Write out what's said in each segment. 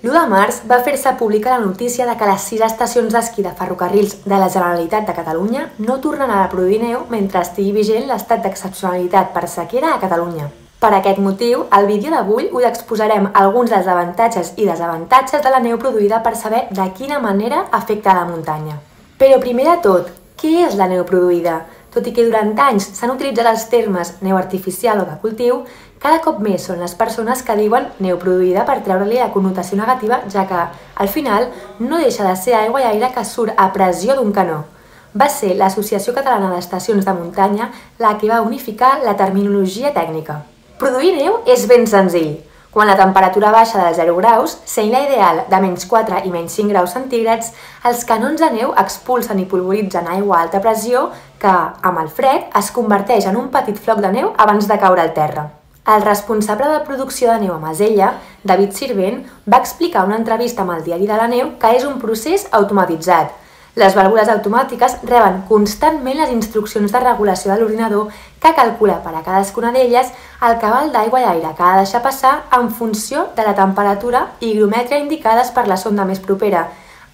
L'1 de març va fer-se pública la notícia de que les sis estacions d'esquí de ferrocarrils de la Generalitat de Catalunya no tornaran a produir neu mentre estigui vigent l'estat d'excepcionalitat per sequera a Catalunya. Per aquest motiu, al vídeo d'avui us exposarem alguns dels avantatges i desavantatges de la neu produïda per saber de quina manera afecta a la muntanya. Però primer de tot, què és la neu produïda? Tot i que durant anys s'han utilitzat els termes neu artificial o de cultiu, cada cop més són les persones que diuen neu produïda per treure-li la connotació negativa, ja que, al final, no deixa de ser aigua i aire que surt a pressió d'un canó. Va ser l'Associació Catalana d'Estacions de Muntanya la que va unificar la terminologia tècnica. Produir neu és ben senzill. Quan la temperatura baixa de 0 graus, sent la ideal de menys 4 i menys 5 graus centígrads, els canons de neu expulsen i polvoritzen aigua a alta pressió que, amb el fred, es converteix en un petit floc de neu abans de caure al terra. El responsable de producció de neu a Masella, David Sirvent, va explicar en una entrevista amb el Diari de la Neu que és un procés automatitzat, les vàlvules automàtiques reben constantment les instruccions de regulació de l'ordinador que calcula per a cadascuna d'elles el cabal d'aigua i aire que ha de deixar passar en funció de la temperatura i higromètria indicades per la sonda més propera,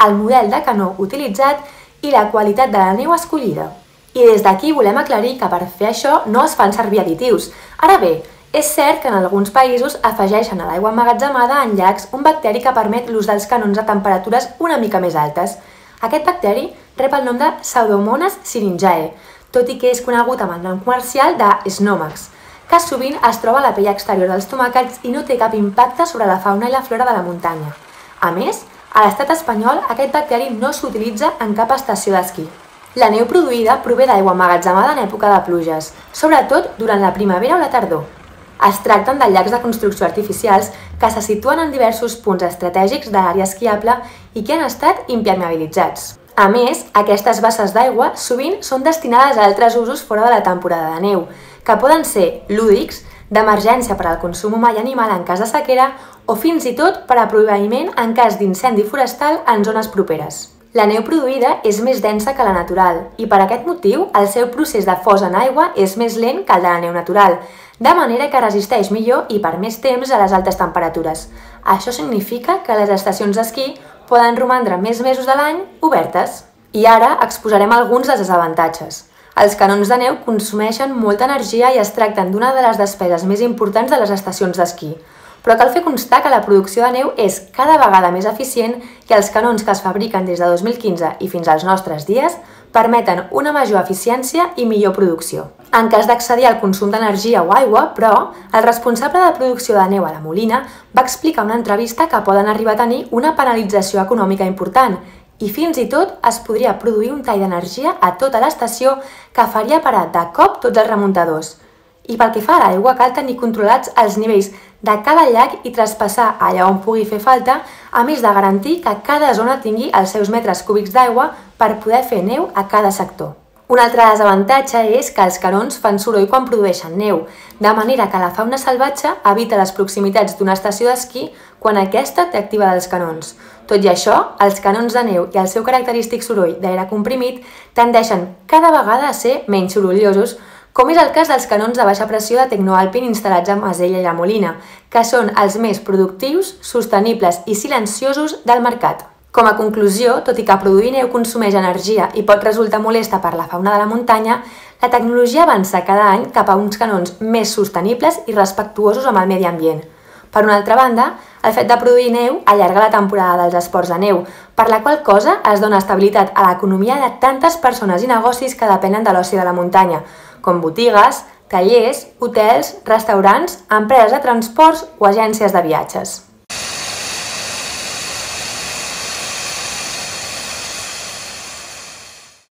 el model de canó utilitzat i la qualitat de la neu escollida. I des d'aquí volem aclarir que per fer això no es fan servir additius. Ara bé, és cert que en alguns països afegeixen a l'aigua emmagatzemada en llacs un bacteri que permet l'ús dels canons a temperatures una mica més altes. Aquest bacteri rep el nom de Pseudomonas syringae, tot i que és conegut amb el nom comercial de Snomax, que sovint es troba a la pell exterior dels tomàquets i no té cap impacte sobre la fauna i la flora de la muntanya. A més, a l'estat espanyol aquest bacteri no s'utilitza en cap estació d'esquí. La neu produïda prové d'aigua emmagatzemada en època de pluges, sobretot durant la primavera o la tardor. Es tracten de llacs de construcció artificials que se situen en diversos punts estratègics de l'àrea esquiable i que han estat impermeabilitzats. A més, aquestes basses d'aigua sovint són destinades a altres usos fora de la temporada de neu, que poden ser lúdics, d'emergència per al consum humà i animal en cas de sequera o fins i tot per a proveïment en cas d'incendi forestal en zones properes. La neu produïda és més densa que la natural i per aquest motiu el seu procés de fos en aigua és més lent que el de la neu natural, de manera que resisteix millor i per més temps a les altes temperatures. Això significa que les estacions d'esquí poden romandre més mesos de l'any obertes. I ara exposarem alguns dels desavantatges. Els canons de neu consumeixen molta energia i es tracten d'una de les despeses més importants de les estacions d'esquí però cal fer constar que la producció de neu és cada vegada més eficient i els canons que es fabriquen des de 2015 i fins als nostres dies permeten una major eficiència i millor producció. En cas d'accedir al consum d'energia o aigua, però, el responsable de producció de neu a la Molina va explicar en una entrevista que poden arribar a tenir una penalització econòmica important i fins i tot es podria produir un tall d'energia a tota l'estació que faria parar de cop tots els remuntadors. I pel que fa a l'aigua, cal tenir controlats els nivells de cada llac i traspassar allà on pugui fer falta, a més de garantir que cada zona tingui els seus metres cúbics d'aigua per poder fer neu a cada sector. Un altre desavantatge és que els canons fan soroll quan produeixen neu, de manera que la fauna salvatge evita les proximitats d'una estació d'esquí quan aquesta té activa dels canons. Tot i això, els canons de neu i el seu característic soroll d'aire comprimit tendeixen cada vegada a ser menys sorollosos, com és el cas dels canons de baixa pressió de Tecnoalpin instal·lats a Masella i la Molina, que són els més productius, sostenibles i silenciosos del mercat. Com a conclusió, tot i que produir neu consumeix energia i pot resultar molesta per la fauna de la muntanya, la tecnologia avança cada any cap a uns canons més sostenibles i respectuosos amb el medi ambient. Per una altra banda, el fet de produir neu allarga la temporada dels esports de neu, per la qual cosa es dona estabilitat a l'economia de tantes persones i negocis que depenen de l'oci de la muntanya, com botigues, tallers, hotels, restaurants, empreses de transports o agències de viatges.